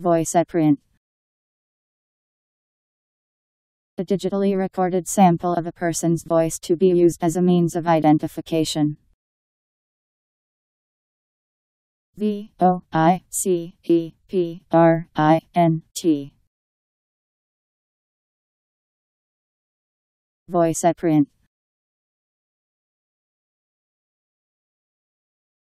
Voiceprint. A digitally recorded sample of a person's voice to be used as a means of identification. V O I C E P R I N T. Voiceprint.